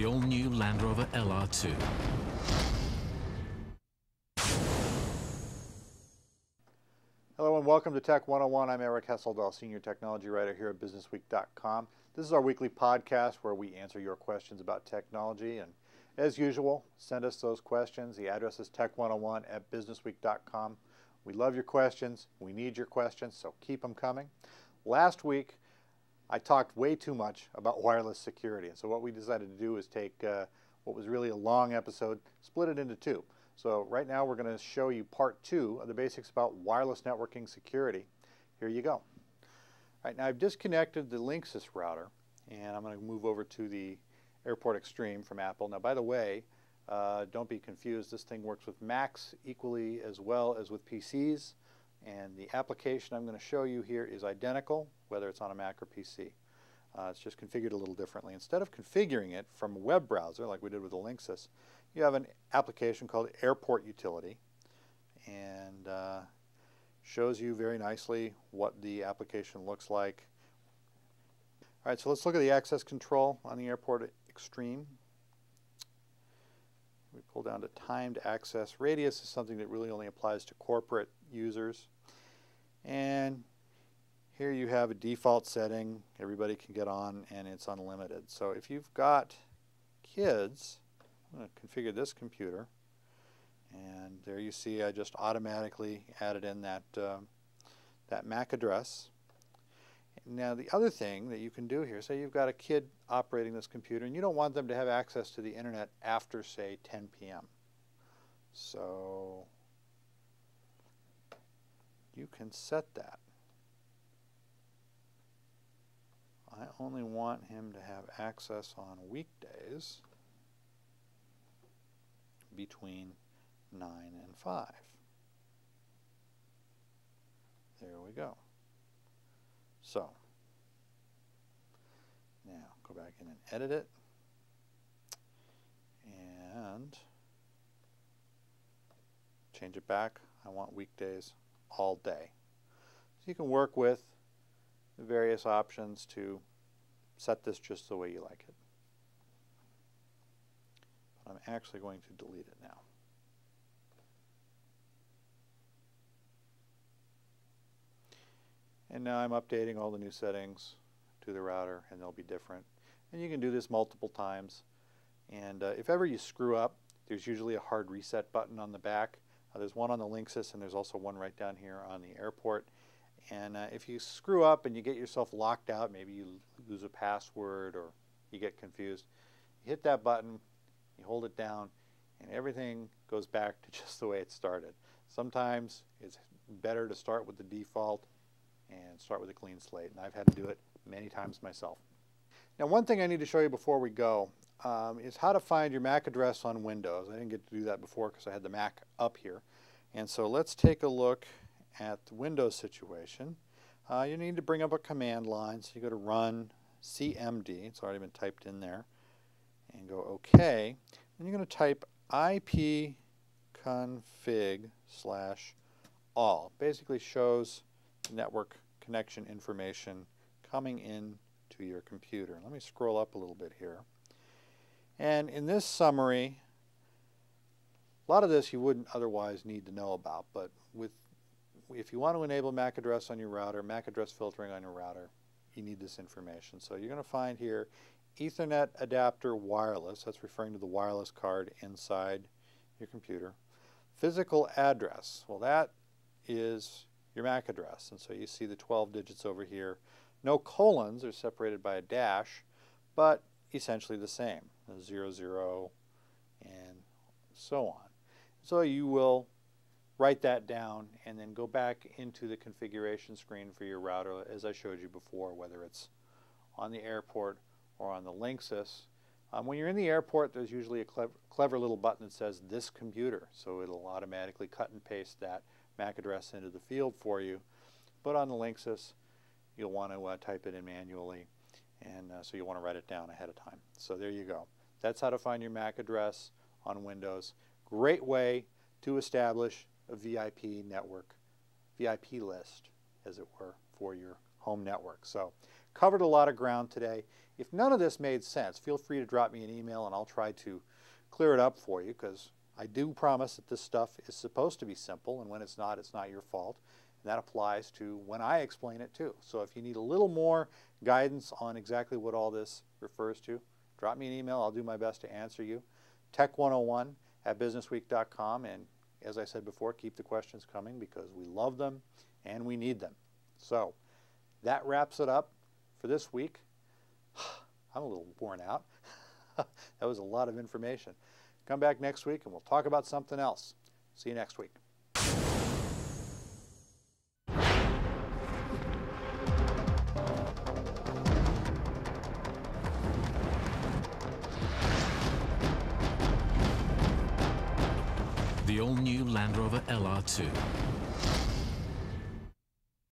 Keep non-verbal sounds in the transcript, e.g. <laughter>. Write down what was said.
all-new Land Rover LR2. Hello and welcome to Tech 101. I'm Arik Hesseldahl, Senior Technology Writer here at BusinessWeek.com. This is our weekly podcast where we answer your questions about technology. And as usual, send us those questions. The address is tech101 at BusinessWeek.com. We love your questions. We need your questions, so keep them coming. Last week, I talked way too much about wireless security. And so what we decided to do is take uh, what was really a long episode, split it into two. So right now we're going to show you part two of the basics about wireless networking security. Here you go. All right, now I've disconnected the Linksys router and I'm going to move over to the Airport Extreme from Apple. Now by the way, uh, don't be confused, this thing works with Macs equally as well as with PCs and the application I'm going to show you here is identical whether it's on a Mac or PC. Uh, it's just configured a little differently. Instead of configuring it from a web browser like we did with the Linksys, you have an application called Airport Utility and uh, shows you very nicely what the application looks like. All right, so let's look at the access control on the Airport Extreme. We pull down to timed access. Radius is something that really only applies to corporate users. And here you have a default setting. Everybody can get on and it's unlimited. So if you've got kids, I'm going to configure this computer. And there you see I just automatically added in that, uh, that MAC address. Now the other thing that you can do here, say you've got a kid operating this computer and you don't want them to have access to the internet after say 10 p.m. So you can set that. I only want him to have access on weekdays between 9 and 5. There we go. So, now go back in and edit it. And change it back. I want weekdays all day. So you can work with the various options to set this just the way you like it. But I'm actually going to delete it now. And now I'm updating all the new settings to the router and they'll be different. And you can do this multiple times. And uh, if ever you screw up, there's usually a hard reset button on the back. Uh, there's one on the Linksys and there's also one right down here on the airport. And uh, if you screw up and you get yourself locked out, maybe you lose a password or you get confused, you hit that button, you hold it down, and everything goes back to <laughs> just the way it started. Sometimes it's better to start with the default and start with a clean slate, and I've had to do it many times myself. Now one thing I need to show you before we go um, is how to find your MAC address on Windows. I didn't get to do that before because I had the Mac up here. And so let's take a look at the Windows situation. Uh, you need to bring up a command line. So you go to run cmd, it's already been typed in there, and go OK. And you're going to type ipconfig slash all. Basically shows network connection information coming in to your computer. Let me scroll up a little bit here. And in this summary, a lot of this you wouldn't otherwise need to know about, but with if you want to enable MAC address on your router, MAC address filtering on your router, you need this information. So you're going to find here Ethernet adapter wireless, that's referring to the wireless card inside your computer. Physical address, well that is your MAC address, and so you see the 12 digits over here. No colons, they're separated by a dash, but essentially the same, 0, 0, and so on. So you will write that down and then go back into the configuration screen for your router as I showed you before, whether it's on the airport or on the Linksys. Um, when you're in the airport, there's usually a clever, clever little button that says this computer, so it'll automatically cut and paste that MAC address into the field for you. But on the Linksys, you'll want to uh, type it in manually, and uh, so you'll want to write it down ahead of time. So there you go. That's how to find your MAC address on Windows. Great way to establish a VIP network, VIP list, as it were, for your home network. So Covered a lot of ground today. If none of this made sense, feel free to drop me an email and I'll try to clear it up for you because I do promise that this stuff is supposed to be simple and when it's not, it's not your fault. And that applies to when I explain it too. So if you need a little more guidance on exactly what all this refers to, drop me an email. I'll do my best to answer you. Tech101 at businessweek.com and as I said before, keep the questions coming because we love them and we need them. So that wraps it up for this week. <sighs> I'm a little worn out. <laughs> that was a lot of information. Come back next week and we'll talk about something else. See you next week. The all-new Land Rover LR2.